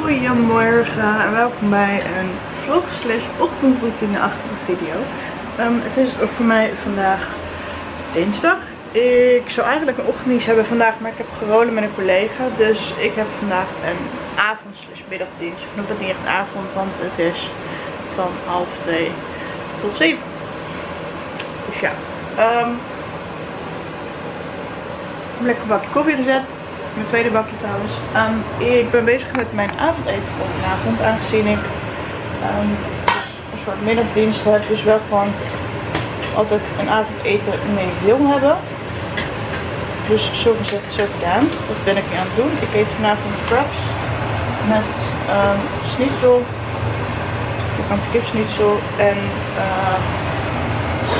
Goedemorgen en welkom bij een vlog slash ochtendroutine-achtige video. Ehm, het is voor mij vandaag dinsdag. Ik zou eigenlijk een ochtenddienst hebben vandaag, maar ik heb gerolen met een collega. Dus ik heb vandaag een avond slash middagdienst. Ik noem dat niet echt avond, want het is van half twee tot zeven. Dus ja. Um, lekker bakje koffie gezet. Mijn tweede bakje trouwens. Um, ik ben bezig met mijn avondeten voor vanavond. Aangezien ik um, een soort middagdienst heb. Dus wel gewoon altijd een avondeten mee wil hebben. Dus zo gezegd, zo gedaan. Dat ben ik aan het doen. Ik eet vanavond wraps met um, schnitzel. Bekante kipsnitzel en uh,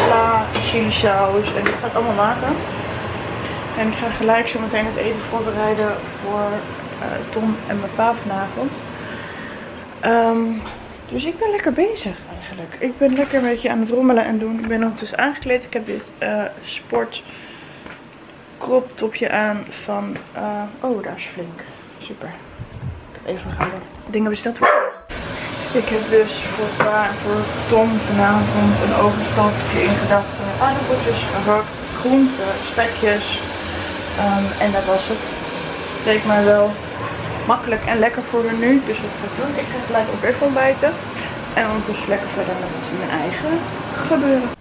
sla, chili saus. En dit ga ik allemaal maken. En ik ga gelijk zo meteen het eten voorbereiden voor uh, Tom en mijn pa vanavond. Um, dus ik ben lekker bezig eigenlijk. Ik ben lekker een beetje aan het rommelen en doen. Ik ben ondertussen aangekleed. Ik heb dit uh, sport crop topje aan van... Uh, oh, daar is flink. Super. Even gaan wat dingen besteld worden. Ik heb dus voor pa en voor Tom vanavond een overstelpje in gedachten. Aardappeltjes, groenten, spekjes, Um, en dat was het. Het leek mij wel makkelijk en lekker voor nu. Dus wat ga ik doen? Ik ga gelijk ook even ontbijten. En ondertussen lekker verder met mijn eigen gebeuren.